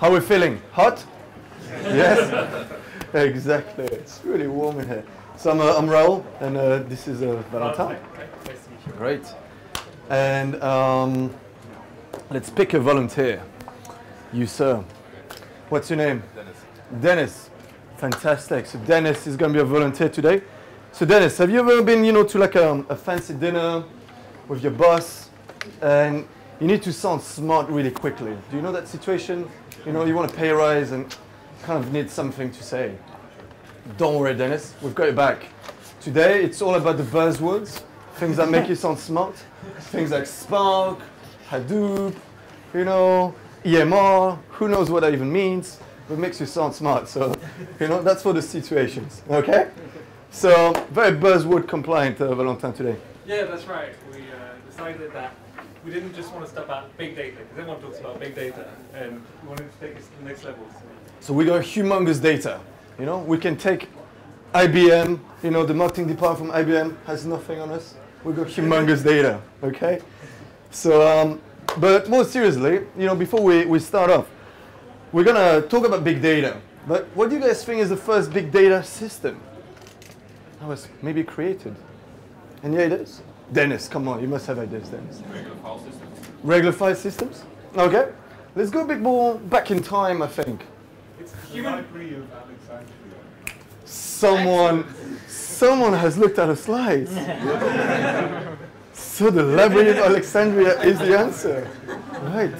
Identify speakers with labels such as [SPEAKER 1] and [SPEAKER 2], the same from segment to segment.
[SPEAKER 1] How are we feeling? Hot? yes? exactly. It's really warm in here. So I'm, uh, I'm Raoul, and uh, this is uh, Valentin. Great. And um, let's pick a volunteer. You, sir. What's your name?
[SPEAKER 2] Dennis.
[SPEAKER 1] Dennis. Fantastic. So Dennis is going to be a volunteer today. So Dennis, have you ever been, you know, to like a, a fancy dinner with your boss, and you need to sound smart really quickly? Do you know that situation? You know, you want to pay a rise and kind of need something to say. Don't worry, Dennis. We've got your back. Today, it's all about the buzzwords, things that make you sound smart, things like Spark, Hadoop, you know, EMR. Who knows what that even means? But it makes you sound smart. So, you know, that's for the situations. Okay. So, very buzzword compliant, uh, Valentin today.
[SPEAKER 3] Yeah, that's right. We uh, decided that we didn't just want to stop at big data, because everyone talks about big data, and we wanted to take it to the next level.
[SPEAKER 1] So we got humongous data. You know, we can take IBM, you know, the marketing department from IBM has nothing on us. We got humongous data, okay? So, um, but more seriously, you know, before we, we start off, we're gonna talk about big data. But what do you guys think is the first big data system that was maybe created? And yeah, it is. Dennis, come on, you must have ideas, Dennis.
[SPEAKER 2] Regular file systems.
[SPEAKER 1] Regular file systems? Okay. Let's go a bit more back in time, I think.
[SPEAKER 3] It's human.
[SPEAKER 4] Library of Alexandria.
[SPEAKER 1] Someone, someone has looked at the slides. so the Library of Alexandria is the answer. Right.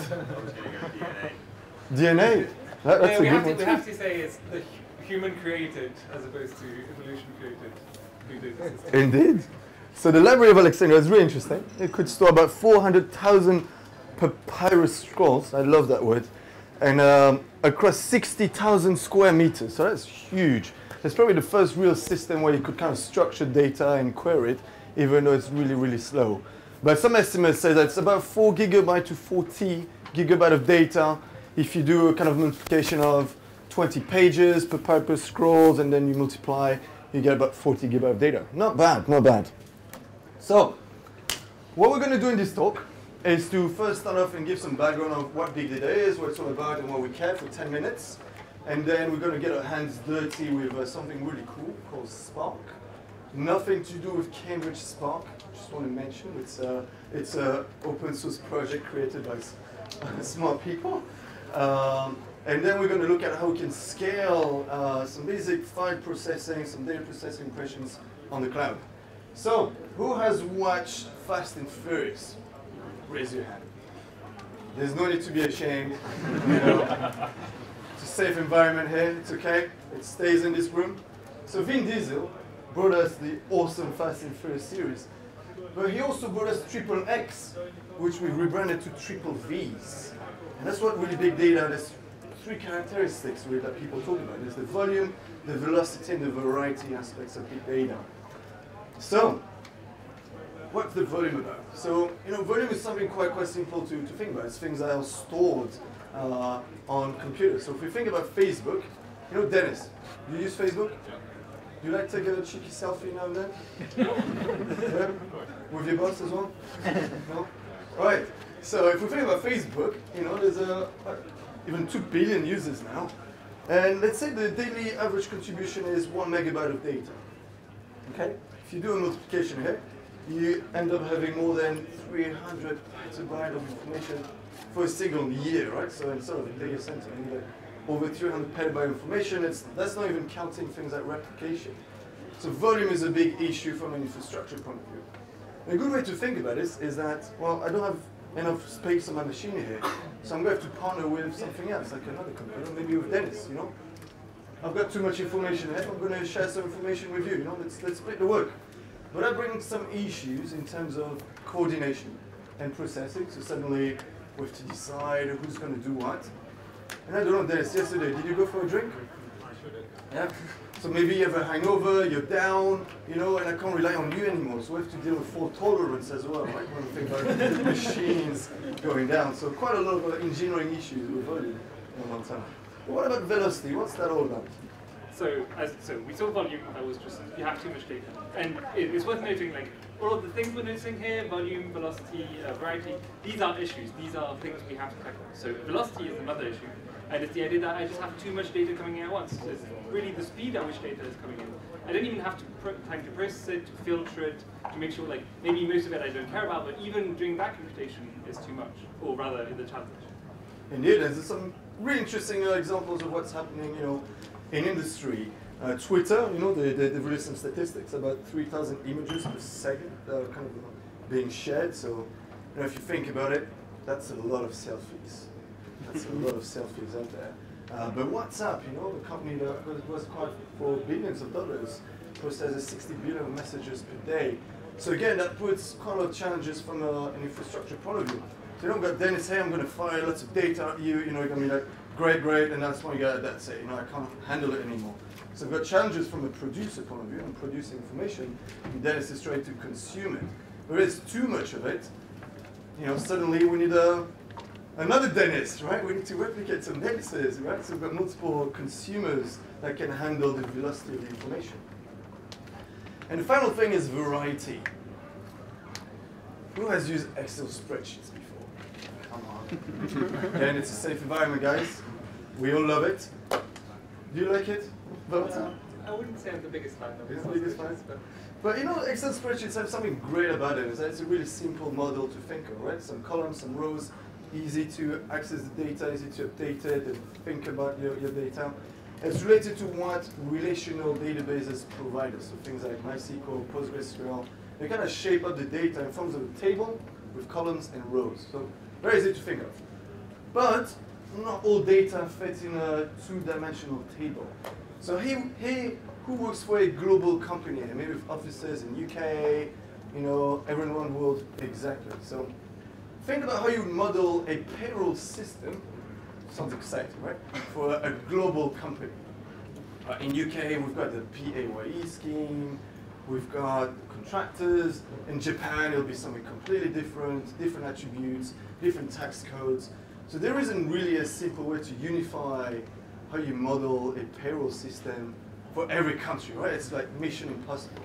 [SPEAKER 1] DNA. That- that's
[SPEAKER 3] Yeah,
[SPEAKER 1] a
[SPEAKER 3] we,
[SPEAKER 1] good
[SPEAKER 3] have to,
[SPEAKER 1] one.
[SPEAKER 3] we have to say it's the human created as opposed to evolution created big data system.
[SPEAKER 1] Indeed. So the Library of Alexandria is really interesting. It could store about 400,000 papyrus scrolls. I love that word. And um, across 60,000 square meters. So that's huge. It's probably the first real system where you could kind of structure data and query it, even though it's really, really slow. But some estimates say that it's about 4 gigabyte to 40 gigabyte of data if you do a kind of multiplication of 20 pages per papyrus scrolls and then you multiply, you get about 40 gigabyte of data. Not bad, not bad. So, what we're going to do in this talk is to first start off and give some background of what big data is, what it's all about, and what we care for 10 minutes. And then we're going to get our hands dirty with uh, something really cool called Spark. Nothing to do with Cambridge Spark. Just want to mention it's a it's a open source project created by smart people. Um, and then we're going to look at how we can scale uh, some basic file processing, some data processing questions on the cloud. So, who has watched Fast and Furious? Raise your hand. There's no need to be ashamed. You know. it's a safe environment here. It's okay. It stays in this room. So Vin Diesel brought us the awesome Fast and Furious series, but he also brought us Triple X, which we rebranded to Triple V's. And that's what really big data. There's three characteristics really that people talk about. There's the volume, the velocity, and the variety aspects of big data. So, what's the volume about? So, you know, volume is something quite quite simple to, to think about. It's things that are stored uh, on computers. So if we think about Facebook, you know, Dennis, you use Facebook? Do you like to take a cheeky selfie now and then? yeah? With your boss as well? no? Right. So if we think about Facebook, you know, there's a, uh, even 2 billion users now. And let's say the daily average contribution is 1 megabyte of data. Okay? If you do a multiplication here, you end up having more than 300 petabyte of information for a single year, right? So in sort of a data center, you get over 300 petabyte information. It's, that's not even counting things like replication. So volume is a big issue from an infrastructure point of view. A good way to think about this is that, well, I don't have enough space on my machine here, so I'm going to have to partner with something else, like another computer, maybe with Dennis, you know? I've got too much information I'm going to share some information with you, you know, let's, let's split the work. But that brings some issues in terms of coordination and processing, so suddenly we have to decide who's going to do what. And I don't know, Dennis, yesterday, did you go for a drink? Yeah. So maybe you have a hangover, you're down, you know, and I can't rely on you anymore. So we have to deal with fault tolerance as well, right? When we think about machines going down. So quite a lot of engineering issues with volume at one time. But what about velocity? What's that all about?
[SPEAKER 3] So, as, so we saw volume that was just you have too much data, and it, it's worth noting like all of the things we're noticing here, volume, velocity, uh, variety, these are issues. These are things we have to tackle. So velocity is another issue. And it's the idea that I just have too much data coming in at once. So it's really the speed at which data is coming in. I don't even have to time to process it, to filter it, to make sure like maybe most of it I don't care about, but even doing that computation is too much, or rather a challenge.
[SPEAKER 1] Indeed, there's some really interesting uh, examples of what's happening, you know, in industry. Uh, Twitter, you know, they, they, have released some statistics about 3,000 images per second that are kind of being shared. So, you know, if you think about it, that's a lot of selfies. That's a lot of selfies out there. Uh, but WhatsApp, you know, the company that was, was quite for billions of dollars, processes 60 billion messages per day. So again, that puts quite a lot of challenges from a, an infrastructure point of view. So you don't got Dennis, hey, I'm going to fire lots of data at you, you know, you're going to be like, great, great, and that's when you get that's it, you know, I can't handle it anymore. So we've got challenges from a producer point of view and producing information, and Dennis is trying to consume it. There is too much of it, you know, suddenly we need a, another Dennis, right? We need to replicate some Dennises, right? So we've got multiple consumers that can handle the velocity of the information. And the final thing is variety. Who has used Excel spreadsheets? And it's a safe environment, guys. We all love it. Do you like it,
[SPEAKER 3] Uh, I wouldn't say I'm the biggest fan of
[SPEAKER 1] the biggest fan? But, but you know, Excel spreadsheets have something great about it. It's a really simple model to think of, right? Some columns, some rows, easy to access the data, easy to update it and think about your, your data. It's related to what relational databases provide us, so things like MySQL, PostgreSQL. They kind of shape up the data in forms of a table with columns and rows. So very easy to think of. But not all data fits in a two-dimensional table. So he, he who works for a global company, maybe with offices in UK, you know, everyone world, exactly. So think about how you model a payroll system, sounds exciting, right, for a global company. Uh, in UK, we've got the PAYE scheme, we've got contractors. In Japan, it'll be something completely different, different attributes, different tax codes. So there isn't really a simple way to unify how you model a payroll system for every country, right? It's like mission impossible.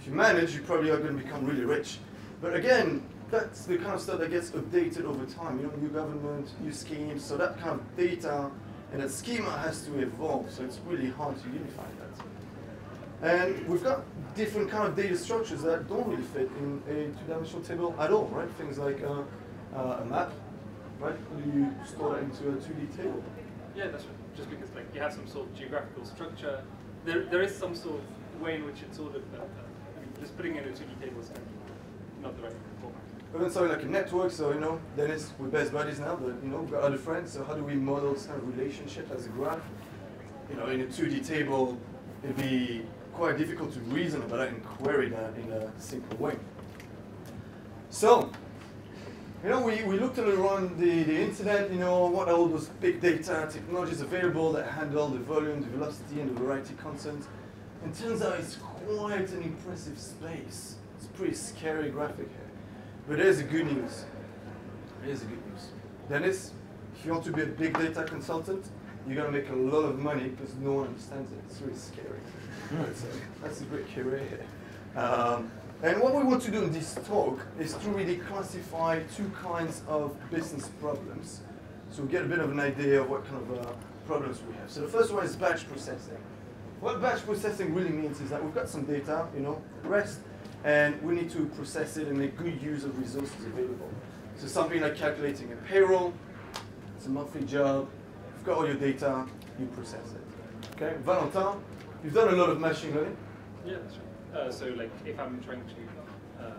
[SPEAKER 1] If you manage, you probably are going to become really rich. But again, that's the kind of stuff that gets updated over time. You know, new government, new schemes, so that kind of data and that schema has to evolve, so it's really hard to unify that. And we've got different kind of data structures that don't really fit in a two-dimensional table at all, right? Things like uh, uh, a map, right? How do you store that into a 2D table?
[SPEAKER 3] Yeah, that's right. Just because like you have some sort of geographical structure, there there is some sort of way in which it's sort of, uh, I mean, just putting in a 2D table is not the right format.
[SPEAKER 1] But then something like a network, so you know, Dennis, we're best buddies now, but you know, we've got other friends, so how do we model some kind of relationship as a graph? You know, in a 2D table, it'd be quite difficult to reason about and query that in a simple way. So, you know, we, we looked around the, the internet, you know, what all those big data technologies available that handle the volume, the velocity, and the variety content. And turns out it's quite an impressive space. It's pretty scary graphic here. But there's the good news. Here's the good news. Dennis, if you want to be a big data consultant, you're going to make a lot of money because no one understands it. It's really scary. that's, a, that's a great career here. Um, and what we want to do in this talk is to really classify two kinds of business problems. So we get a bit of an idea of what kind of uh, problems we have. So the first one is batch processing. What batch processing really means is that we've got some data, you know, REST, and we need to process it and make good use of resources available. So something like calculating a payroll, it's a monthly job, you've got all your data, you process it. Okay, Valentin, you've done a lot of machine learning.
[SPEAKER 3] Yeah, right. Uh, so like if I'm trying to uh,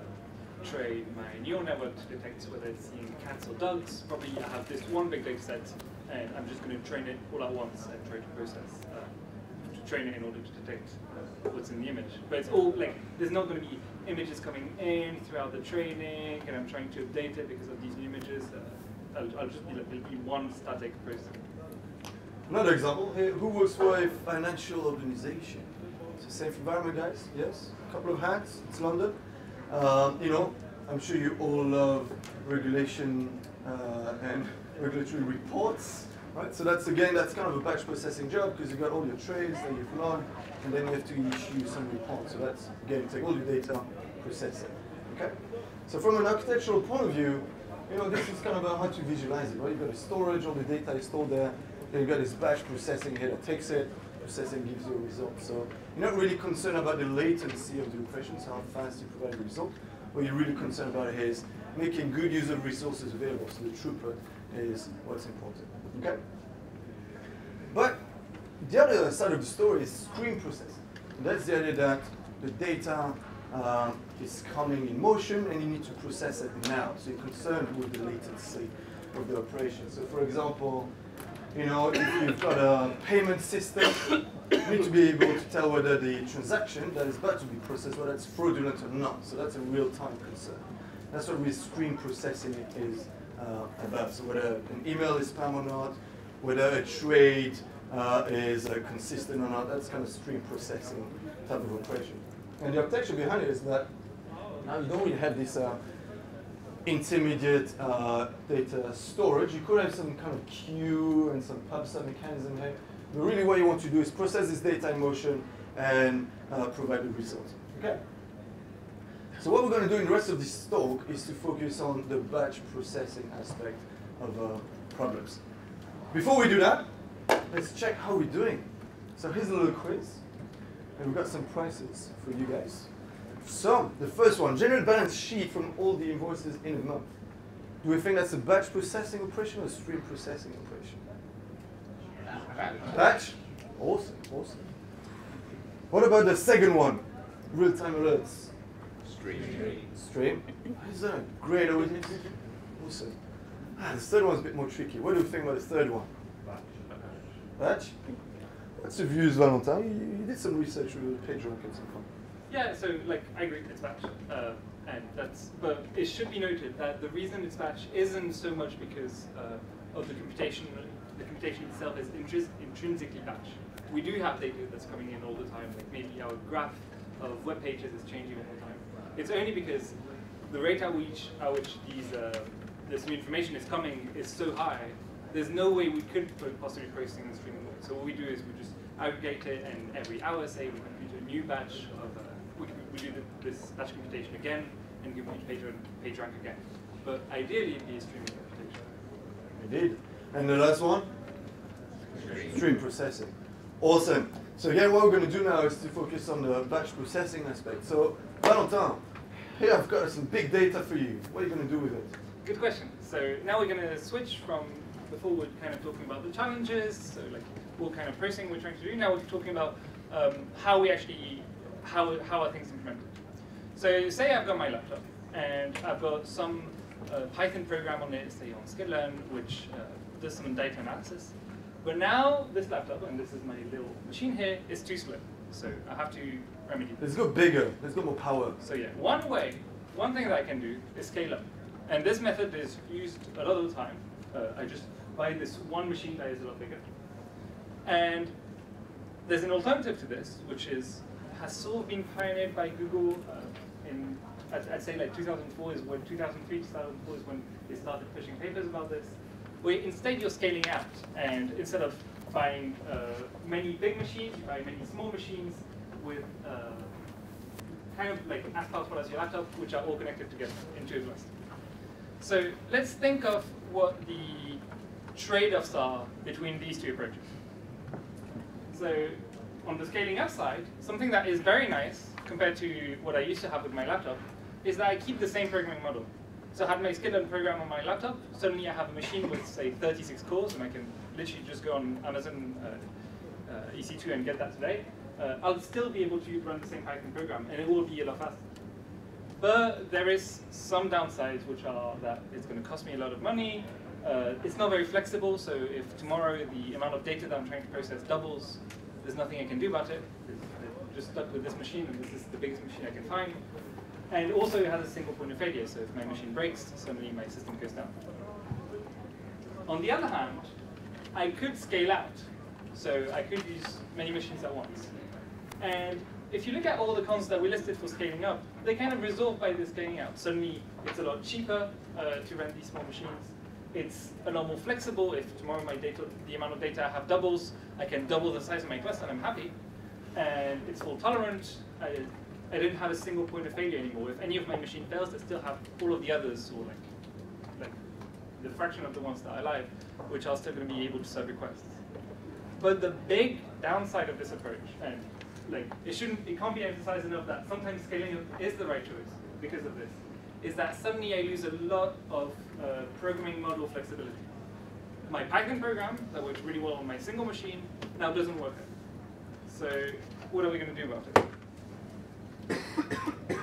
[SPEAKER 3] train my neural network to detect whether it's seeing cats or dogs, probably I have this one big data set and I'm just going to train it all at once and try to process, uh, to train it in order to detect uh, what's in the image. But it's all like, there's not going to be images coming in throughout the training and I'm trying to update it because of these new images. Uh, I'll, I'll, just be like, it'll be one static process.
[SPEAKER 1] Another example who works for a financial organization? It's a safe environment, guys. Yes, a couple of hats. It's London. Um, you know, I'm sure you all love regulation uh, and regulatory reports, right? So that's again, that's kind of a batch processing job because you've got all your trades that you've logged, and then you have to issue some reports. So that's again, take all your data, processing. Okay? So from an architectural point of view, you know, this is kind of how to visualize it, right? You've got a storage, all the data is stored there, then you've got this batch processing here that takes it, processing gives you a result. So you're not really concerned about the latency of the operations, how fast you provide the result. What you're really concerned about is making good use of resources available. So the throughput is what's important. Okay? But the other side of the story is stream processing. That's the idea that the data uh, is coming in motion and you need to process it now. So you're concerned with the latency of the operation. So for example, you know, if you've got a payment system, you need to be able to tell whether the transaction that is about to be processed, whether it's fraudulent or not. So that's a real-time concern. That's what stream processing is uh, about. So whether an email is spam or not, whether a trade uh, is uh, consistent or not, that's kind of stream processing type of operation. And the architecture behind it is that now you don't really have this uh, intermediate uh, data storage. You could have some kind of queue and some pub/sub mechanism here. But really what you want to do is process this data in motion and uh, provide the result. Okay. So what we're going to do in the rest of this talk is to focus on the batch processing aspect of uh, problems. Before we do that, let's check how we're doing. So here's a little quiz. And we've got some prices for you guys. So, the first one, general balance sheet from all the invoices in a month. Do we think that's a batch processing operation or a stream processing operation? Batch? Awesome, awesome. What about the second one? Real-time alerts.
[SPEAKER 2] Stream.
[SPEAKER 1] Stream. Is that a great audience? Awesome. Ah, the third one's a bit more tricky. What do you think about the third one? Batch? Batch? What's your views, Valentin? You, you did some research with PageRank and some point.
[SPEAKER 3] Yeah, so like I agree, it's batch, uh, and that's. But it should be noted that the reason it's batch isn't so much because uh, of the computation. The computation itself is intrinsically batch. We do have data that's coming in all the time. Like maybe our graph of web pages is changing all the time. It's only because the rate at which at which these uh, this new information is coming is so high. There's no way we could possibly processing the stream. So what we do is we just aggregate it, and every hour, say, we compute a new batch of, uh, we, we do the, this batch computation again, and compute page, page rank again. But ideally, it'd be a streaming computation.
[SPEAKER 1] Indeed. And the last one? Stream processing. Awesome. So again, what we're going to do now is to focus on the batch processing aspect. So, Valentin, here I've got some big data for you. What are you going to do with it?
[SPEAKER 3] Good question. So now we're going to switch from before we're kind of talking about the challenges, so like what kind of processing we're trying to do. Now we're talking about um, how we actually, how, how are things implemented. So say I've got my laptop and I've got some uh, Python program on it, say on sklearn, which uh, does some data analysis. But now this laptop, and this is my little machine here, is too slow. So I have to remedy
[SPEAKER 1] Let's go bigger. Let's go more power.
[SPEAKER 3] So yeah, one way, one thing that I can do is scale up. And this method is used a lot of the time. Uh, I just buy this one machine that is a lot bigger. And there's an alternative to this, which is has sort of been pioneered by Google uh, in, I'd, I'd, say like 2004 is when, 2003, 2004 is when they started pushing papers about this, where instead you're scaling out, and instead of buying uh, many big machines, you buy many small machines with uh, kind of like as powerful as your laptop, which are all connected together into a cluster. So let's think of what the trade-offs are between these two approaches. So on the scaling up side, something that is very nice compared to what I used to have with my laptop is that I keep the same programming model. So I had my sklearn program on my laptop, suddenly I have a machine with say 36 cores and I can literally just go on Amazon uh, uh, EC2 and get that today. Uh, I'll still be able to run the same Python program and it will be a lot faster. But there is some downsides which are that it's going to cost me a lot of money, uh, it's not very flexible, so if tomorrow the amount of data that I'm trying to process doubles, there's nothing I can do about it. I'm just stuck with this machine, and this is the biggest machine I can find. And also it has a single point of failure, so if my machine breaks, suddenly my system goes down. On the other hand, I could scale out. So I could use many machines at once. And if you look at all the cons that we listed for scaling up, they kind of resolve by this scaling out. Suddenly, it's a lot cheaper uh, to run these small machines. It's a lot more flexible. If tomorrow my data, the amount of data I have doubles, I can double the size of my cluster and I'm happy. And it's fault tolerant. I, I don't have a single point of failure anymore. If any of my machine fails, I still have all of the others, or like, like the fraction of the ones that are alive, which are still going to be able to serve requests. But the big downside of this approach, and like it shouldn't, it can't be emphasized enough that sometimes scaling up is the right choice because of this, is that suddenly I lose a lot of uh, programming model flexibility. My Python program that worked really well on my single machine now doesn't work. So what are we going to do about it?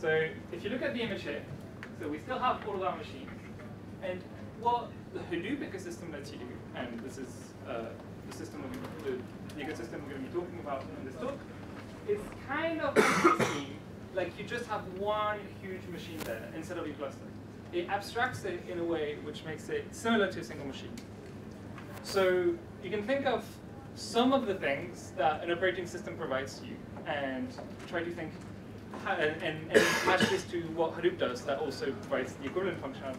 [SPEAKER 3] so if you look at the image here, so we still have all of our machines, and what the Hadoop ecosystem lets you do, and this is uh, the system, the, the ecosystem we're going to be talking about in this talk, it's kind of like you just have one huge machine there instead of a cluster. It abstracts it in a way which makes it similar to a single machine. So you can think of some of the things that an operating system provides to you and try to think and, and, and match this to what Hadoop does that also provides the equivalent functionality.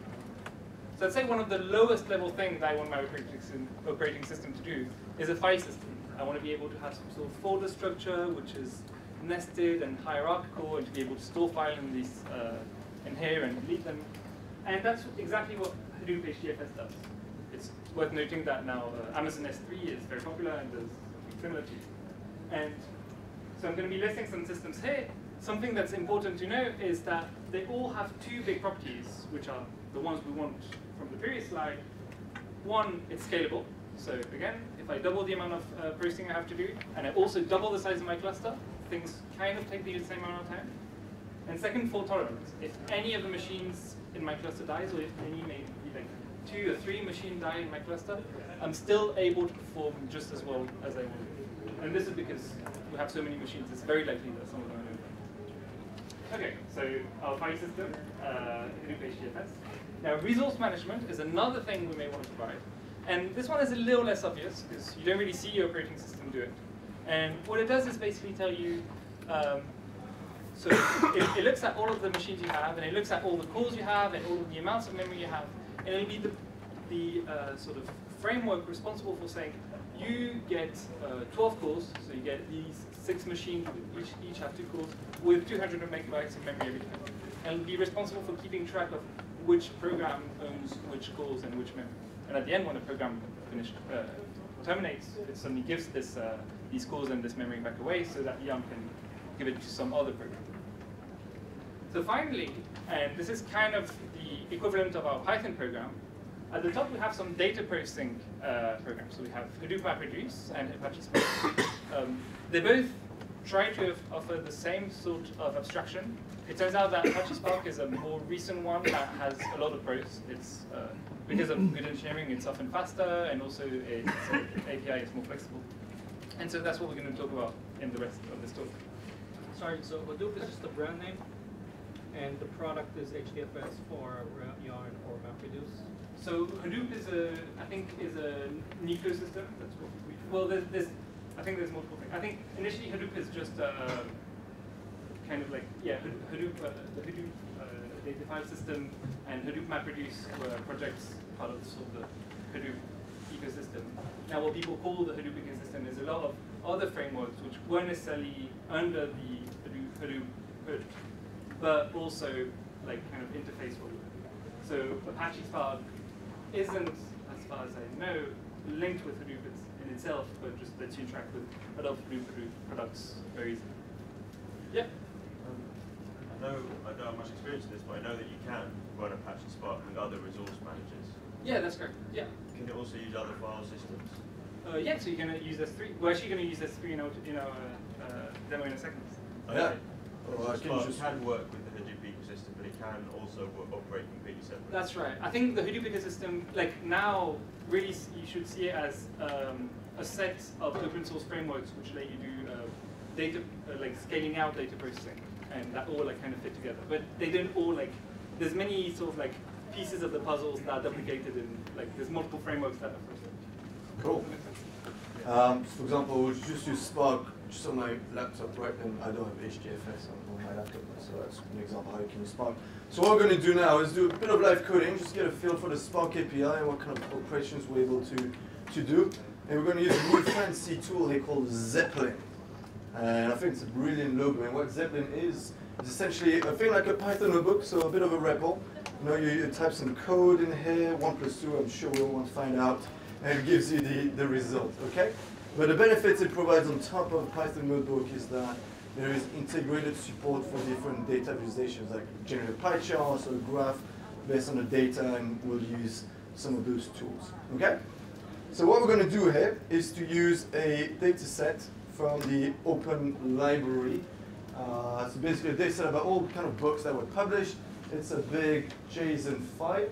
[SPEAKER 3] So let's say one of the lowest level things that I want my operating system to do is a file system. I want to be able to have some sort of folder structure which is nested and hierarchical and to be able to store files in these uh, in here and delete them. And that's exactly what Hadoop HDFS does. It's worth noting that now uh, Amazon S3 is very popular and does something similar to it. And so I'm going to be listing some systems here. Something that's important to know is that they all have two big properties, which are the ones we want from the previous slide. One, it's scalable. So again, if I double the amount of uh, processing I have to do, and I also double the size of my cluster, things kind of take the same amount of time. And second, fault tolerance. If any of the machines in my cluster dies, or if any maybe like two or three machines die in my cluster, I'm still able to perform just as well as I would. And this is because we have so many machines, it's very likely that some of them are Okay, so our file system, uh. Now, resource management is another thing we may want to provide. And this one is a little less obvious because you don't really see your operating system do it. And what it does is basically tell you, um, so it, it, looks at all of the machines you have, and it looks at all the cores you have, and all of the amounts of memory you have, and it'll be the, the uh, sort of framework responsible for saying, you get uh, 12 cores, so you get these six machines, each, each have two cores, with 200 megabytes of memory every time. And be responsible for keeping track of which program owns which cores and which memory. And at the end, when the program uh, terminates, it suddenly gives this, these cores and this memory back away so that Yarn can give it to some other program. So finally, and this is kind of the equivalent of our Python program, at the top we have some data processing uh, programs. So we have Hadoop MapReduce and Apache Spark. um, they both try to offer the same sort of abstraction. It turns out that Apache Spark is a more recent one that has a lot of pros. It's uh, because of good engineering, it's often faster, and also its API is more flexible. And so that's what we're going to talk about in the rest of this talk.
[SPEAKER 2] Sorry, so Hadoop is just a brand name, and the product is HDFS for Yarn or MapReduce?
[SPEAKER 3] So Hadoop is a, I think, is a, an ecosystem. That's what we, well, there's, there's, I think there's multiple things. I think initially Hadoop is just uh, kind of like, yeah, Hadoop, uh, the Hadoop data file system and Hadoop MapReduce were projects part of sort of the Hadoop ecosystem. Now what people call the Hadoop ecosystem is a lot of other frameworks which weren't necessarily under the Hadoop, Hadoop hood, but also like kind of interface with it. So Apache Spark isn't, as far as I know, linked with Hadoop in itself, but just lets you interact with a lot of Hadoop, Hadoop products very easily. Yeah?
[SPEAKER 4] Um, I know I don't have much experience in this, but I know that you can run Apache Spark with other resource managers.
[SPEAKER 3] Yeah, that's correct. Yeah.
[SPEAKER 4] Can it also use other file systems?
[SPEAKER 3] Uh, yeah, so you're going to use S3. We're actually going to use S3 in our, in our uh, demo in a second.
[SPEAKER 4] Okay. Yeah. Well, Spark can work with the Hadoop ecosystem, but it can also operate completely separately.
[SPEAKER 3] That's right. I think the Hadoop ecosystem, like now, really you should see it as um, a set of open source frameworks which let you do uh, data, uh, like scaling out data processing and that all like kind of fit together. But they don't all like, there's many sort of like pieces of the puzzles that are duplicated in, like there's multiple frameworks that are
[SPEAKER 1] Cool. Um, for example, we'll just use Spark just on my laptop, right? And I don't have HDFS on my laptop, so that's an example how you can use Spark. So what we're going to do now is do a bit of live coding, just get a feel for the Spark API and what kind of operations we're able to, to do. And we're going to use a new fancy tool here called Zeppelin. And I think it's a brilliant logo. And what Zeppelin is, is essentially a thing like a Python notebook, so a bit of a REPL. You know, you, you type some code in here, one plus two, I'm sure we all want to find out, and it gives you the, the result, okay? But the benefits it provides on top of Python notebook is that there is integrated support for different data visualizations, like generate pie charts or graph based on the data, and we'll use some of those tools, okay? So what we're going to do here is to use a data set from the open library. Uh, so basically a data set about all kind of books that were published. It's a big JSON file.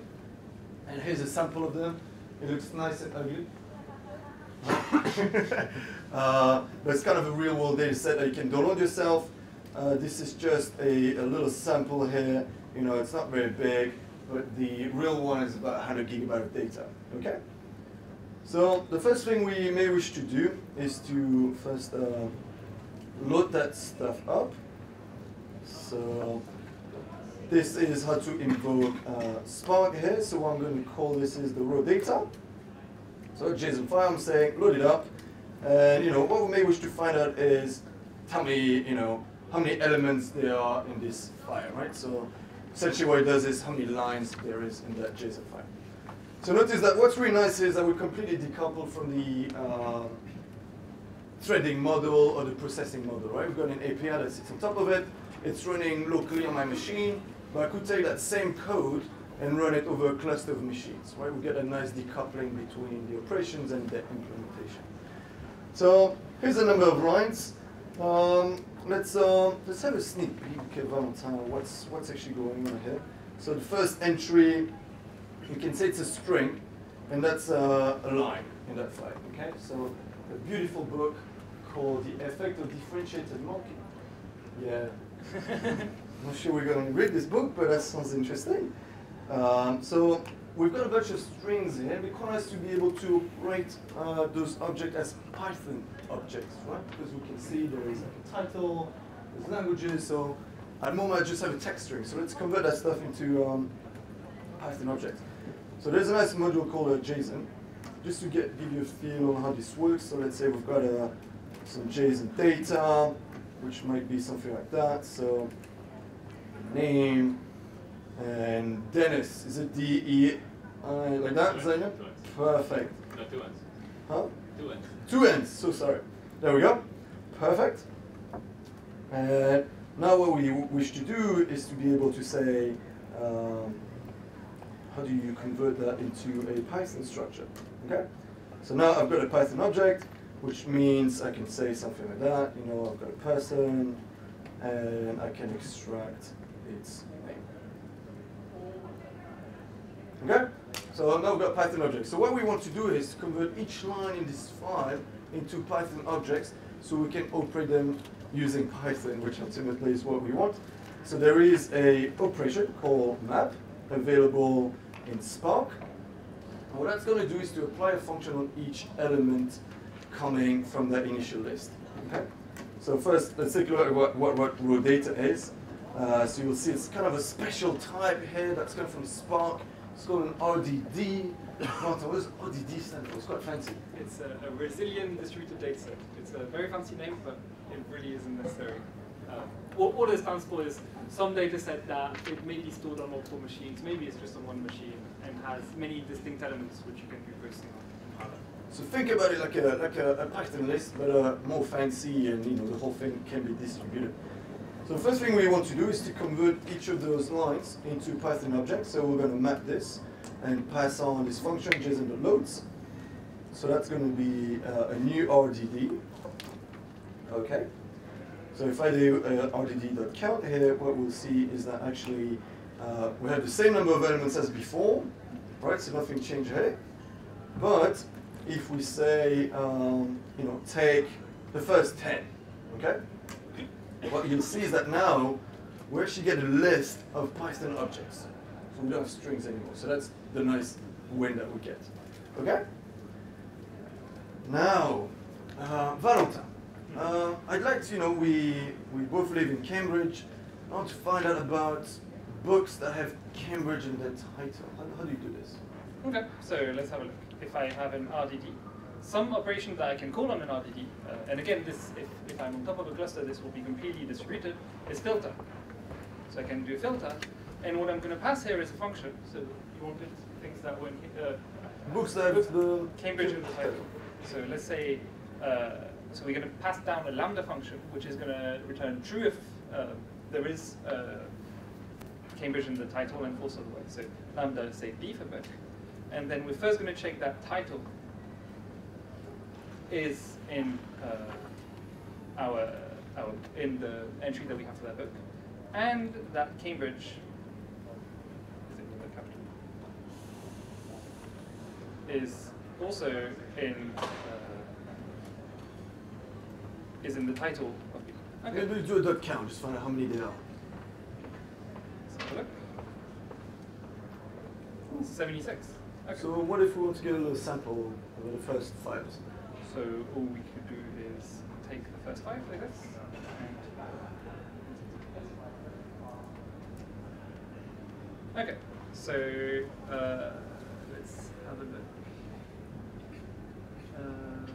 [SPEAKER 1] And here's a sample of them. It looks nice and ugly. uh, but it's kind of a real world data set that you can download yourself. Uh, this is just a, a little sample here. You know, it's not very big, but the real one is about 100 gigabyte of data. Okay? So the first thing we may wish to do is to first uh, load that stuff up. So this is how to invoke uh, Spark here. So I'm going to call this is the raw data. So JSON file, I'm saying load it up. And you know what we may wish to find out is how many you know how many elements there are in this file, right? So essentially what it does is how many lines there is in that JSON file. So notice that what's really nice is that we completely decoupled from the uh, threading model or the processing model, right? We've got an API that sits on top of it. It's running locally on my machine, but I could take that same code and run it over a cluster of machines, right? We get a nice decoupling between the operations and the implementation. So here's a number of lines. Um, let's uh, let's have a sneak peek. What's what's actually going on here? So the first entry you can say it's a string, and that's a line in that file. Okay, so a beautiful book called The Effect of Differentiated Marking. Yeah, not sure we're going to read this book, but that sounds interesting. Um, so we've got a bunch of strings here. It'd be nice to be able to write uh, those objects as Python objects, right? Because we can see there is like a title, there's languages, so at the moment I just have a text string. So let's convert that stuff into um, Python objects. So there's a nice module called a JSON, just to get give you a feel on how this works. So let's say we've got a, some JSON data, which might be something like that. So name and Dennis. Is it D E I like that? Perfect.
[SPEAKER 5] No, two ends.
[SPEAKER 1] Huh?
[SPEAKER 5] Two ends.
[SPEAKER 1] Two ends. So sorry. There we go. Perfect. And now what we wish to do is to be able to say. Um, how do you convert that into a Python structure? Okay, so now I've got a Python object, which means I can say something like that. You know, I've got a person, and I can extract its name. Okay, so now we've got Python objects. So what we want to do is convert each line in this file into Python objects, so we can operate them using Python, which ultimately is what we want. So there is a operation called map available in Spark. And what that's going to do is to apply a function on each element coming from that initial list. Okay. So first, let's take a look at what, what, what raw data is. Uh, so you'll see it's kind of a special type here that's coming from Spark. It's called an RDD. Martin, what does RDD stand for? It's quite fancy.
[SPEAKER 3] It's a, a resilient distributed data set. It's a very fancy name, but it really isn't necessary. Uh, all, all it stands for is some data set that it may be stored on multiple machines, maybe it's just on one machine, and has many distinct elements which you can be processing on.
[SPEAKER 1] So think about it like a like a, a Python list, but uh, more fancy, and you know the whole thing can be distributed. So the first thing we want to do is to convert each of those lines into Python objects. So we're going to map this and pass on this function JSON.loads. So that's going to be uh, a new RDD. Okay. So if I do uh, rdd.count here, what we'll see is that actually uh, we have the same number of elements as before, right? So nothing changed here. But if we say, um, you know, take the first 10, okay? What you'll see is that now we actually get a list of Python objects. So we don't have strings anymore. So that's the nice win that we get, okay? Now, uh, Valentin. Uh, I'd like to, you know, we, we both live in Cambridge. I want to find out about books that have Cambridge in their title. How, how do you do this?
[SPEAKER 3] Okay, so let's have a look. If I have an RDD, some operation that I can call on an RDD, uh, and again, this if, if I'm on top of a cluster, this will be completely distributed, is filter. So I can do filter, and what I'm going to pass here is a function. So you wanted things that were in, uh,
[SPEAKER 1] Books that the
[SPEAKER 3] Cambridge in the title. So let's say, uh, so we're going to pass down a lambda function, which is going to return true if uh, there is uh, Cambridge in the title and false otherwise. So lambda, say B for book. And then we're first going to check that title is in uh, our, our in the entry that we have for that book, and that Cambridge is it with a capital is also in uh, is in the title of the.
[SPEAKER 1] I'm gonna do a dot count, just find out how many there are.
[SPEAKER 3] Let's have a look. 76. Okay.
[SPEAKER 1] So what if we want to get a little sample of the first five?
[SPEAKER 3] So all we could do is take the first five like this. And okay, so uh, let's have a look. Uh,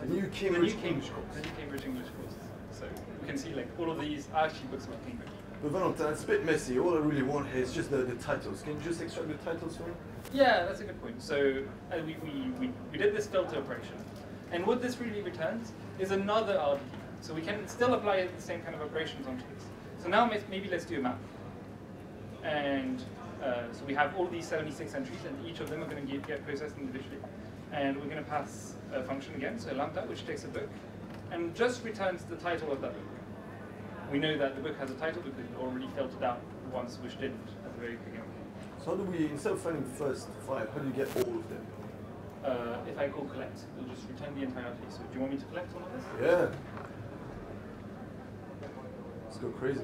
[SPEAKER 1] The new
[SPEAKER 3] the
[SPEAKER 1] Cambridge
[SPEAKER 3] new Cambridge
[SPEAKER 1] course.
[SPEAKER 3] The new Cambridge English course. So we can see like all of these are actually books about Cambridge.
[SPEAKER 1] But Valentin, it's a bit messy. All I really want here is just the, the titles. Can you just extract the titles for me?
[SPEAKER 3] Yeah, that's a good point. So uh, we, we, we, we did this filter operation. And what this really returns is another RDD. So we can still apply the same kind of operations onto this. So now maybe let's do a map. And uh, so we have all these 76 entries, and each of them are going to get, get processed individually. And we're going to pass a function again, so lambda, which takes a book, and just returns the title of that book. We know that the book has a title because we already filtered out the ones which didn't at the very beginning.
[SPEAKER 1] So how do we, instead of finding the first five, how do you get all of them?
[SPEAKER 3] uh, if I call collect, it'll just return the entirety. So do you want me to collect all of this?
[SPEAKER 1] Yeah. Let's go crazy.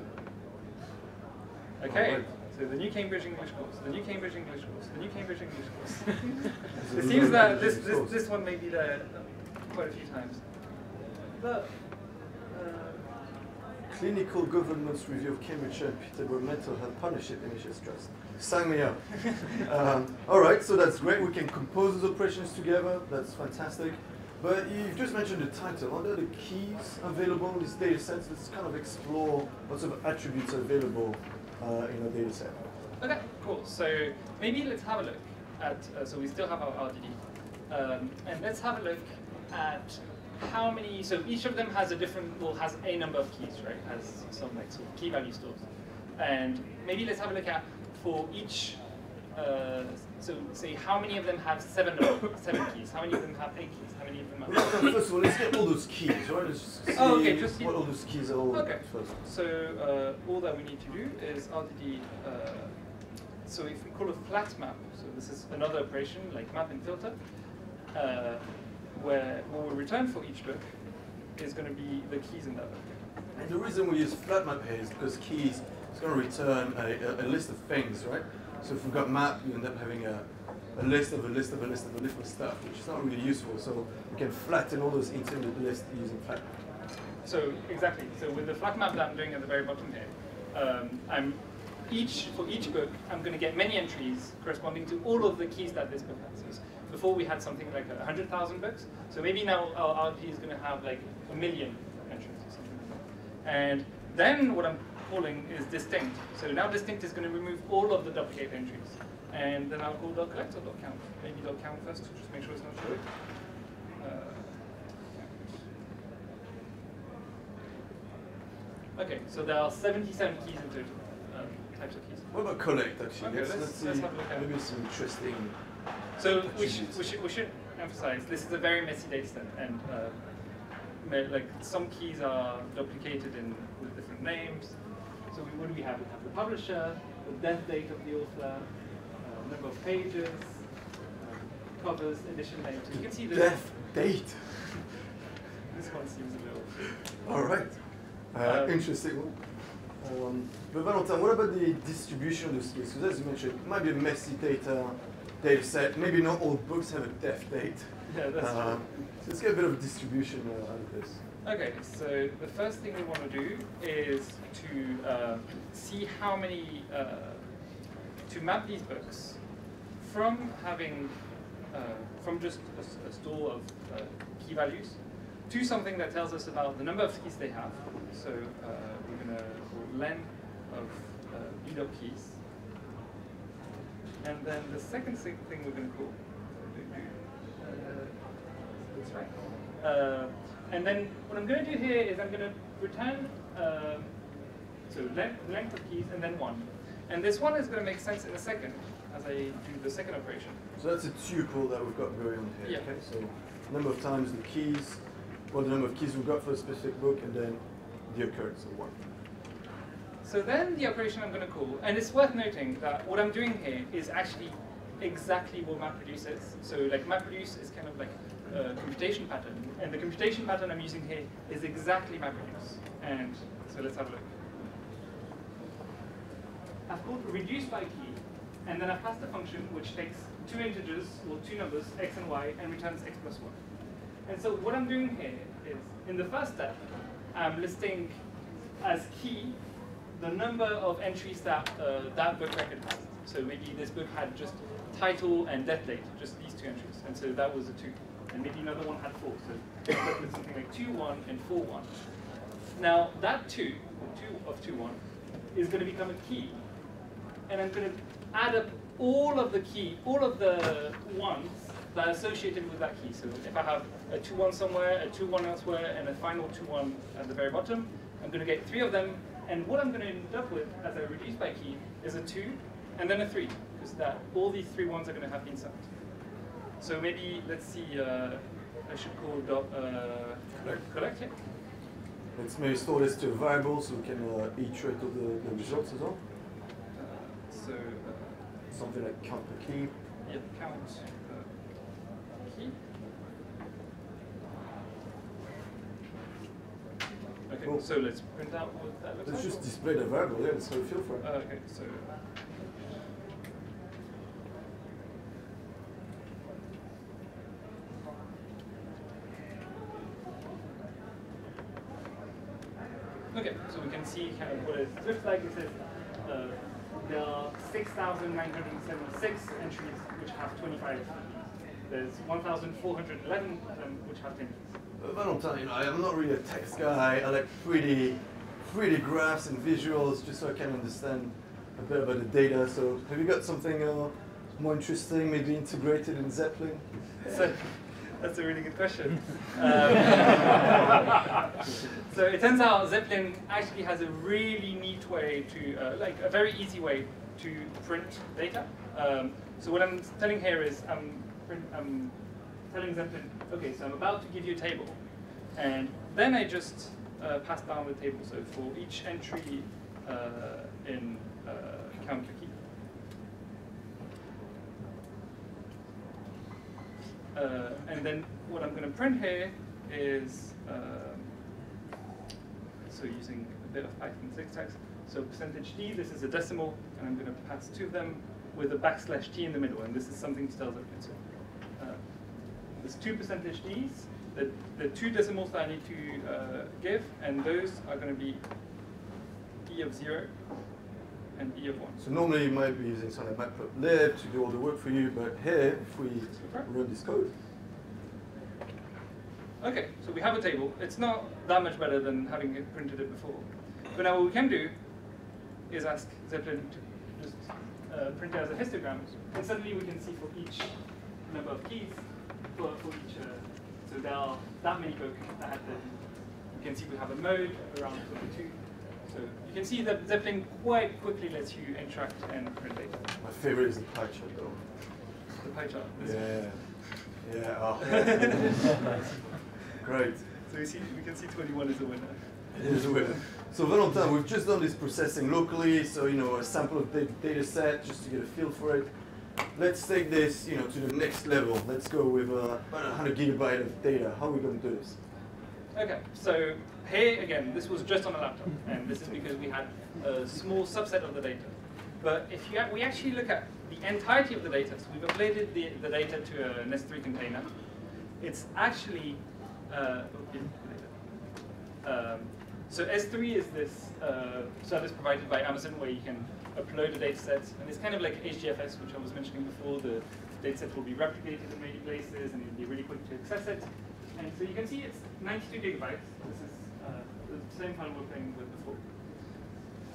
[SPEAKER 3] Okay.
[SPEAKER 1] Alright.
[SPEAKER 3] So the new Cambridge English course, the new Cambridge English course, the new Cambridge English course.
[SPEAKER 1] This
[SPEAKER 3] it
[SPEAKER 1] is
[SPEAKER 3] seems that this, this, this one may be there quite a few times. But,
[SPEAKER 1] Clinical Governance Review of Cambridgeshire and Peterborough Mental Health Partnership NHS Trust. Sign me up. um, all right, so that's great. We can compose those operations together. That's fantastic. But you've just mentioned the title. Are there the keys available in this data set? Let's kind of explore what sort of attributes are available uh, in a data set.
[SPEAKER 3] okay, cool. So maybe let's have a look at, uh, so we still have our RDD. Um, and let's have a look at how many, so each of them has a different, well, has a number of keys, right? Has some like sort of key value stores. And maybe let's have a look at for each, uh, so say how many of them have seven, seven keys, how many of them have eight keys, how many of them have...
[SPEAKER 1] First of all, let's get all those keys, right? Let's see
[SPEAKER 3] Oh, okay, just-
[SPEAKER 1] what all those keys are all
[SPEAKER 3] Okay.
[SPEAKER 1] first.
[SPEAKER 3] So uh, all that we need to do is RDD. Uh, so if we call a flat map, so this is another operation like map and filter, uh, where what we return for each book is going to be the keys in that book.
[SPEAKER 1] And the reason we use flat map here is because keys is going to return a, a, a list of things, right? So if we've got map, you end up having a, a list of a list of a list of a list of stuff, which is not really useful. So we can flatten all those into the list using flat map.
[SPEAKER 3] So exactly. So with the flat map that I'm doing at the very bottom here, um, I'm each for each book I'm going to get many entries corresponding to all of the keys that this book has. Before we had something like a hundred thousand books, so maybe now our RP is going to have like a million entries or something like that. And then what I'm calling is distinct. So now distinct is going to remove all of the duplicate entries. And then I'll call dot collect or dot count. Maybe dot count first to just make sure it's not showing. Uh, Okay, so there are 77 keys in total, um, types of keys.
[SPEAKER 1] What about collect actually?
[SPEAKER 3] Okay,
[SPEAKER 1] let's,
[SPEAKER 3] let's-
[SPEAKER 1] let's
[SPEAKER 3] let's
[SPEAKER 1] see
[SPEAKER 3] have a look at it.
[SPEAKER 1] maybe some interesting.
[SPEAKER 3] So we should, we should, we should emphasize this is a very messy data set, and uh, like some keys are duplicated in with different names. So we, what do we have? We have the publisher, the death date of the author, uh, number of pages, uh, covers, edition name. So you can see the
[SPEAKER 1] Death date.
[SPEAKER 3] This one seems a little.
[SPEAKER 1] All right. Uh,
[SPEAKER 3] Um,
[SPEAKER 1] interesting one. Um, but Valentin, what about the distribution of keys? Because as you mentioned, it might be a messy data Maybe not all books have a death date.
[SPEAKER 3] Yeah, that's true.
[SPEAKER 1] Um, so let's get a bit of a distribution uh, out of this.
[SPEAKER 3] Okay, so the first thing we want to do is to uh, see how many, uh, to map these books from having uh, from just a store of uh, key values to something that tells us about the number of keys they have. So uh, we're going to call len of uh, keys. And then the second thing thing we're going to call, uh, that's right. Uh, and then what I'm going to do here is I'm going to return um, so length, length of keys and then one. And this one is going to make sense in a second as I do the second operation.
[SPEAKER 1] So that's a tuple that we've got going on here.
[SPEAKER 3] Yeah.
[SPEAKER 1] Okay, so number of times the keys, well, the number of keys we've got for a specific book, and then the occurrence of one.
[SPEAKER 3] So then the operation I'm going to call, and it's worth noting that what I'm doing here is actually exactly what MapReduce is. So like MapReduce is kind of like a computation pattern, and the computation pattern I'm using here is exactly MapReduce. And so let's have a look. I've called reduce by key, and then I've passed a function which takes two integers, or two numbers, x and y, and returns x plus 1. And so what I'm doing here is, in the first step, I'm listing as key the number of entries that uh, that book record has. So maybe this book had just title and death date, just these two entries. And so that was a 2. And maybe another one had 4. So at something like 2, 1, and 4, 1. Now, that 2, 2 of 2, 1, is going to become a key. And I'm going to add up all of the key, all of the ones that are associated with that key. So if I have a 2, 1 somewhere, a 2, 1 elsewhere, and a final 2, 1 at the very bottom, I'm going to get three of them. And what I'm going to end up with, as I reduce by key, is a 2 and then a 3, because that all these three ones are going to have been summed. So maybe, let's see, uh, I should call dot, uh,
[SPEAKER 1] Collect.
[SPEAKER 3] collect here.
[SPEAKER 1] Let's maybe store this to a variable so we can uh, iterate all the, the results as well.
[SPEAKER 3] Uh, so, uh,
[SPEAKER 1] Something like count per key.
[SPEAKER 3] Yep, count uh, key. Okay,
[SPEAKER 1] Cool.
[SPEAKER 3] so let's print out what that looks
[SPEAKER 1] Let's
[SPEAKER 3] like.
[SPEAKER 1] just display the variable, yeah, let's have feel for it.
[SPEAKER 3] Uh, okay, so. Okay, so we can see kind of what it looks like. It says uh, there are 6,976 entries which have 25 keys. There's 1,411 of them which have 10 keys.
[SPEAKER 1] Valentin, you know, I'm not really a text guy. I like pretty, pretty graphs and visuals just so I can understand a bit about the data. So have you got something uh, more interesting, maybe integrated in Zeppelin?
[SPEAKER 3] So that's a really good question. Um, so it turns out Zeppelin actually has a really neat way to, uh, like a very easy way to print data. Um, so what I'm telling here is I'm, print, I'm telling Zeppelin, okay, so I'm about to give you a table, and then I just uh, pass down the table. So for each entry uh, in uh, count key. Uh, and then what I'm going to print here is, um, so using a bit of Python syntax, so percentage d, this is a decimal, and I'm going to pass two of them with a backslash t in the middle, and this is something to tell them. There's two percentage d's, the, the two decimals that I need to uh, give, and those are going to be e of 0 and e of 1.
[SPEAKER 1] So normally you might be using something like matplotlib to do all the work for you, but here, if we run this code,
[SPEAKER 3] Okay, so we have a table. It's not that much better than having it printed it before. But now what we can do is ask Zeppelin to just uh, print it as a histogram. And suddenly we can see for each number of keys, for, for each, so there are that many books that have the, you can see we have a mode around 22. So you can see that Zeppelin quite quickly lets you interact and print data.
[SPEAKER 1] my favorite is the pie chart though.
[SPEAKER 3] The pie chart.
[SPEAKER 1] Yeah, yeah, oh. Great.
[SPEAKER 3] So we see we can see 21 is a winner.
[SPEAKER 1] It is a winner. So Valentin, we've just done this processing locally, so you know a sample of the data set just to get a feel for it. Let's take this, you know, to the next level. Let's go with uh, about 100 gigabyte of data. How are we going to do this?
[SPEAKER 3] Okay, so here again, this was just on a laptop, and this is because we had a small subset of the data. But if you, we actually look at the entirety of the data, so we've uploaded the, the data to an S3 container, it's actually, uh. Um, So S3 is this uh, service provided by Amazon where you can upload a data set, and it's kind of like HDFS, which I was mentioning before. The data set will be replicated in many places, and it'll be really quick to access it. And so you can see it's 92 gigabytes. This is uh, the same file we're playing with before.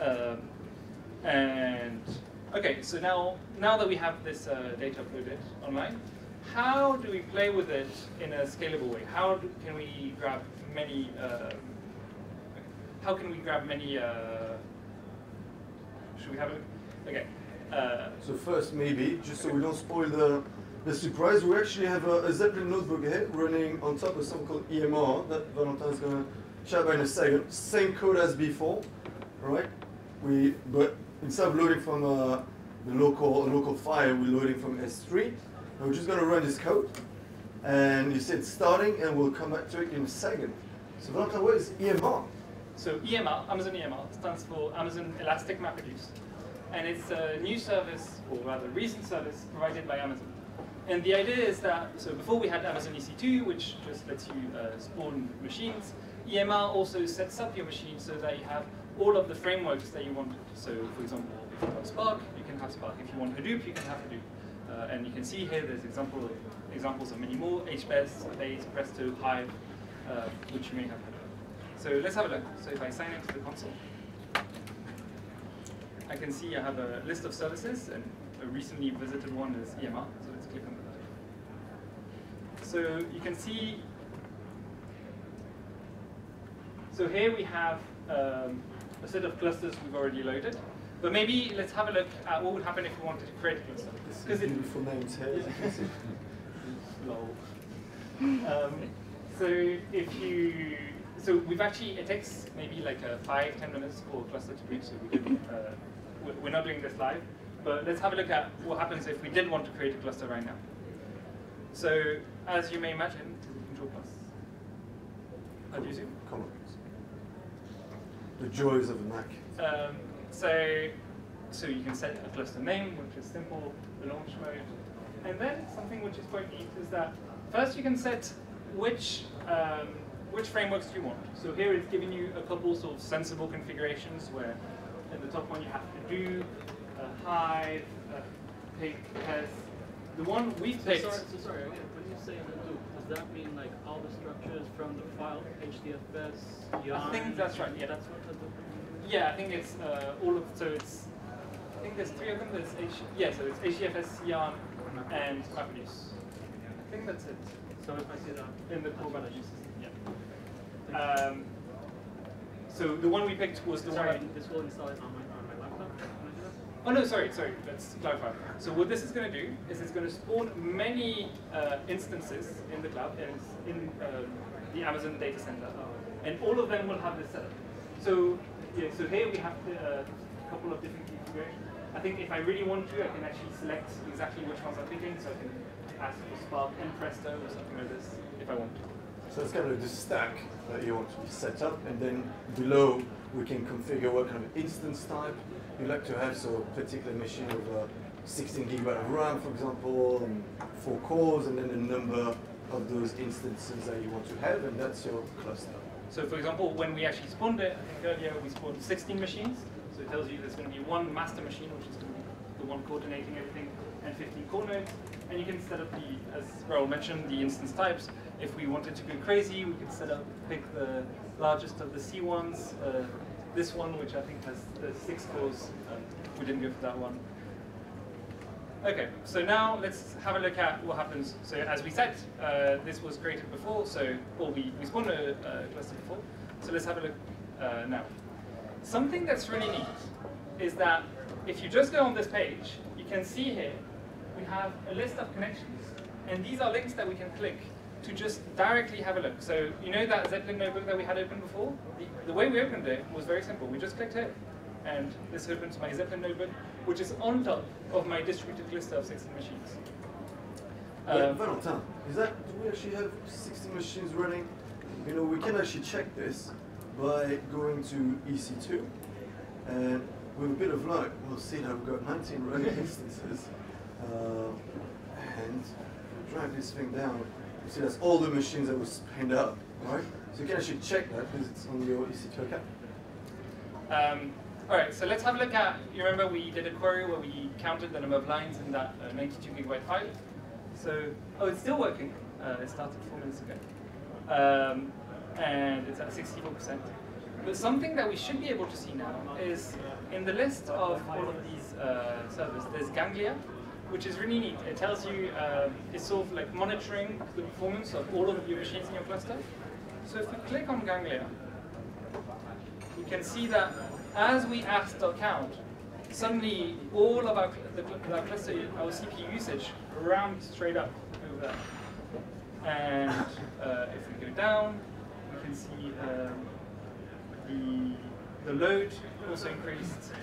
[SPEAKER 3] Um, and okay, so now now that we have this uh, data uploaded online, how do we play with it in a scalable way? How do, can we grab many? Uh, how can we grab many? Uh, should we have a look? Okay. Uh,
[SPEAKER 1] So first, maybe, just so we don't spoil the, the surprise, we actually have a, a Zeppelin notebook here running on top of something called EMR that Valentin's gonna chat about in a second. Same code as before, right? We, but instead of loading from uh, the local local file, we're loading from S3. And we're just gonna run this code, and you see it's starting, and we'll come back to it in a second. So Valentin, what is EMR?
[SPEAKER 3] So EMR, Amazon EMR, stands for Amazon Elastic MapReduce. And it's a new service, or rather recent service, provided by Amazon. And the idea is that, so before we had Amazon EC2, which just lets you uh, spawn machines, EMR also sets up your machine so that you have all of the frameworks that you want. So for example, if you want Spark, you can have Spark. If you want Hadoop, you can have Hadoop. Uh, and you can see here there's example examples of many more, HBase, Base, Presto, Hive, uh, which you may have. So let's have a look. So if I sign into the console, I can see I have a list of services, and a recently visited one is EMR. So let's click on that. So you can see. So here we have um, a set of clusters we've already loaded. But maybe let's have a look at what would happen if we wanted to create a cluster.
[SPEAKER 1] Because beautiful names here, as you can see.
[SPEAKER 3] Lol. Um, so if you, so we've actually, it takes maybe like a five, ten minutes for a cluster to boot, so we didn't, uh, we- we're not doing this live. But let's have a look at what happens if we did want to create a cluster right now. So as you may imagine, Control Plus. How do you zoom?
[SPEAKER 1] The joys of a Mac.
[SPEAKER 3] Um, so, so you can set a cluster name, which is simple, the launch mode. And then something which is quite neat is that first you can set which, um, which frameworks do you want. So here it's giving you a couple sort of sensible configurations where in the top one you have to do a Hive, a Pig, Tez. The one we
[SPEAKER 2] So
[SPEAKER 3] picked.
[SPEAKER 2] sorry, so sorry, again, when you say Hadoop, does that mean like all the structures from the file, HDFS, yarn?
[SPEAKER 3] I think that's right, yeah.
[SPEAKER 2] That's what Hadoop means?
[SPEAKER 3] Yeah, I think it's uh, all of, so it's, I think there's three of them. There's H, yeah, so it's HDFS, Yarn, and MapReduce. I think that's it.
[SPEAKER 2] So if I see that.
[SPEAKER 3] In the core
[SPEAKER 2] what I
[SPEAKER 3] MapReduce
[SPEAKER 2] use.
[SPEAKER 3] system, yeah. Um, so the one we picked was the
[SPEAKER 2] Sorry,
[SPEAKER 3] one.
[SPEAKER 2] this will install it on my, on my laptop? Can I do that?
[SPEAKER 3] Oh no, sorry, sorry. Let's clarify. So what this is going to do is it's going to spawn many uh, instances in the cloud, and in um, the Amazon data center, and all of them will have this setup. So yeah, so here we have uh, a couple of different configurations. I think if I really want to, I can actually select exactly which ones I'm picking, so I can ask for Spark and Presto or something like this if I want to.
[SPEAKER 1] So it's kind of the stack that you want to be set up, and then below we can configure what kind of instance type you like to have. So a particular machine with a 16 gigabyte of RAM, for example, and four cores, and then the number of those instances that you want to have, and that's your cluster.
[SPEAKER 3] So for example, when we actually spawned it, I think earlier we spawned 16 machines. So it tells you there's going to be one master machine, which is going to be the one coordinating everything, and 15 core nodes. And you can set up the, as Raoul mentioned, the instance types. If we wanted to go crazy, we could set up, pick the largest of the C ones. Uh, this one, which I think has uh, six cores, um, we didn't go for that one. Okay, so now let's have a look at what happens. So as we said, uh, this was created before, so or we, we spawned a, a cluster before. So let's have a look uh, now. Something that's really neat is that if you just go on this page, you can see here we have a list of connections, and these are links that we can click to just directly have a look. So you know that Zeppelin notebook that we had open before? The, the way we opened it was very simple. We just clicked here, and this opens my Zeppelin notebook, which is on top of my distributed cluster of 16 machines. Um,
[SPEAKER 1] Valentin, is that do we actually have 16 machines running? You know, we can actually check this by going to EC2, and with a bit of luck, we'll see that we've got 19 running instances. Uh, and drag this thing down, you see that's all the machines that were spinned up, right? So you can actually check that because it's on your EC2 account.
[SPEAKER 3] Um, all right, so let's have a look at, you remember we did a query where we counted the number of lines in that uh, 92 gigabyte file? So, oh, it's still working. Uh, it started four minutes ago. Um, and it's at 64%. But something that we should be able to see now is in the list of all of these uh, servers, there's Ganglia, which is really neat. It tells you, uh, it's sort of like monitoring the performance of all of your machines in your cluster. So if we click on Ganglia, we can see that as we ask .count, suddenly all of our, the, our cluster, our CPU usage ramped straight up over there. And uh, if we go down, we can see um, the, the load also increased.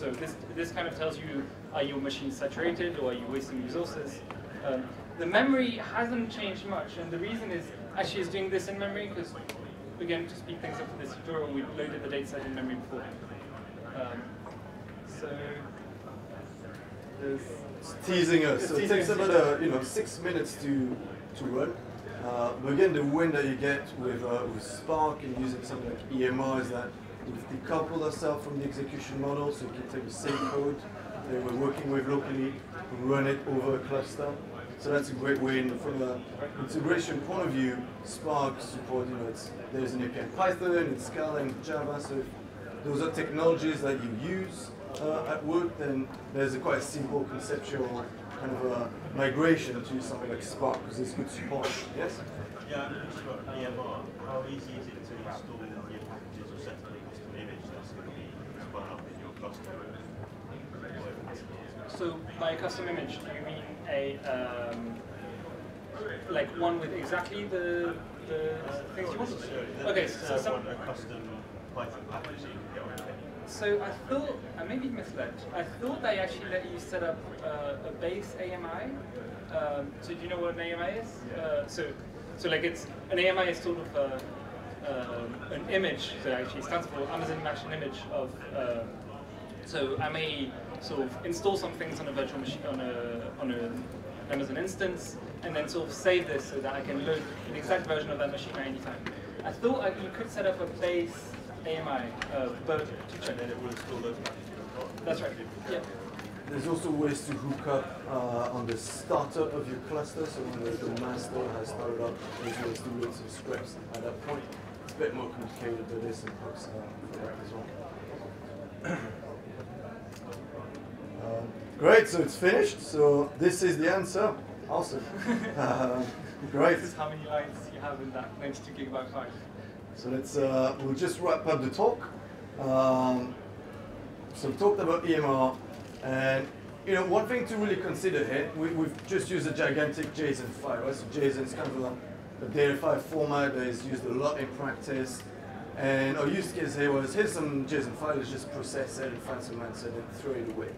[SPEAKER 3] So this, this kind of tells you, are your machines saturated or are you wasting resources? Um, the memory hasn't changed much, and the reason is actually is doing this in memory because, again, to speed things up for this tutorial, we loaded the dataset in memory before. Um, so there's
[SPEAKER 1] It's teasing us.
[SPEAKER 3] It's
[SPEAKER 1] So it
[SPEAKER 3] teasing
[SPEAKER 1] takes
[SPEAKER 3] us,
[SPEAKER 1] about uh, you know six minutes to to run. Uh, but again, the win that you get with uh, with Spark and using something like EMR is that we've decoupled ourselves from the execution model, so you can take the same code that we're working with locally, run it over a cluster. So that's a great way. From an integration point of view, Spark support, you know, there's an API in Python, in Scala, and Java. So those are technologies that you use uh, at work, then there's a quite simple conceptual kind of a migration to something like Spark because it's good support. Yes?
[SPEAKER 4] Yeah, I'm about EMR. How easy is it to install your packages or set up a custom image that's going to be spun up in your cluster?
[SPEAKER 3] So by a custom image, do you mean a um, like one with exactly the the things you want? Okay, so some,
[SPEAKER 4] a custom Python package you can get on
[SPEAKER 3] so I thought I may be misled. I thought they actually let you set up uh, a base AMI. Um, so do you know what an AMI is? Uh, so so like it's an AMI is sort of a, um, an image. So actually stands for Amazon Imagine Image of. Uh, so I may sort of install some things on a virtual machine on a on an Amazon instance, and then sort of save this so that I can load an exact version of that machine at any time. I thought I, you could set up a base AMI, uh, but to check.
[SPEAKER 4] And then it will install those packages on.
[SPEAKER 3] That's right. Yeah.
[SPEAKER 1] There's also ways to hook up uh, on the starter of your cluster, so when the, the master has started up, there's ways to load some scripts at that point. It's a bit more complicated, but there's some hooks uh, for that as well. Great, so it's finished. So this is the answer. Awesome. Um, great.
[SPEAKER 3] This is how many lines you have in that 92 gigabyte file.
[SPEAKER 1] So let's, uh, we'll just wrap up the talk. Um, so we talked about EMR, and you know, one thing to really consider here, we, we've just used a gigantic JSON file, right? So JSON is kind of a, a data file format that is used a lot in practice. And our use case here was, here's some JSON file, let's just process it and find some answer and then throw it away.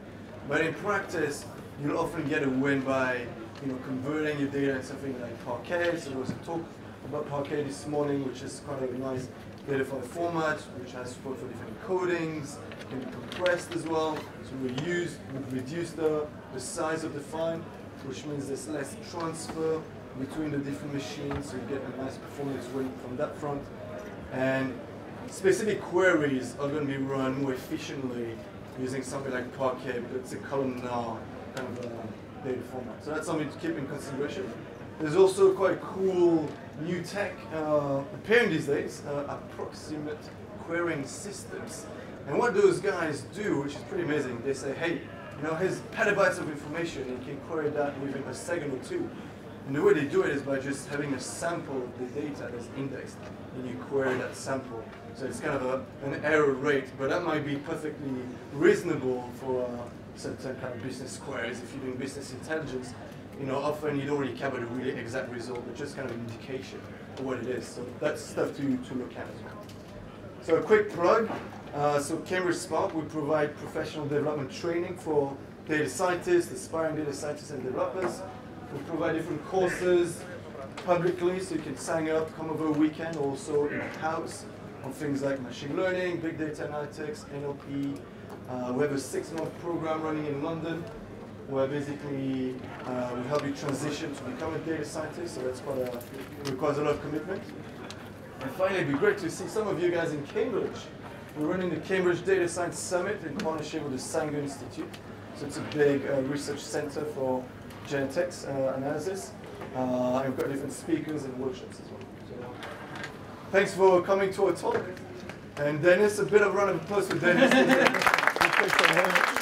[SPEAKER 1] But in practice, you'll often get a win by you know, converting your data in something like Parquet. So there was a talk about Parquet this morning, which is quite a nice data file format, which has support for different encodings, can be compressed as well. So we use, we reduce the, the size of the file, which means there's less transfer between the different machines, so you get a nice performance win from that front. And specific queries are going to be run more efficiently using something like Parquet because it's a columnar kind of uh, data format. So that's something to keep in consideration. There's also quite cool new tech uh, appearing these days, uh, approximate querying systems. And what those guys do, which is pretty amazing, they say, hey, you know, here's petabytes of information, and you can query that within a second or two. And the way they do it is by just having a sample of the data that's indexed, and you query that sample. So it's kind of a, an error rate, but that might be perfectly reasonable for uh, certain kind of business queries. If you're doing business intelligence, you know, often you don't really care about the really exact result, but just kind of an indication of what it is. So that's stuff to, to look at as well. So a quick plug. Uh, so Cambridge Spark, we provide professional development training for data scientists, aspiring data scientists and developers. We provide different courses publicly, so you can sign up, come over a weekend, also in-house on things like machine learning, big data analytics, NLP. Uh, we have a six-month program running in London where basically uh, we help you transition to become a data scientist. So that's quite a, requires a lot of commitment. And finally, it'd be great to see some of you guys in Cambridge. We're running the Cambridge Data Science Summit in partnership with the Sanger Institute. So it's a big uh, research center for genetics uh, analysis. Uh, we've got different speakers and workshops as well. Thanks for coming to our talk. And Dennis, a bit of a round of applause for Dennis.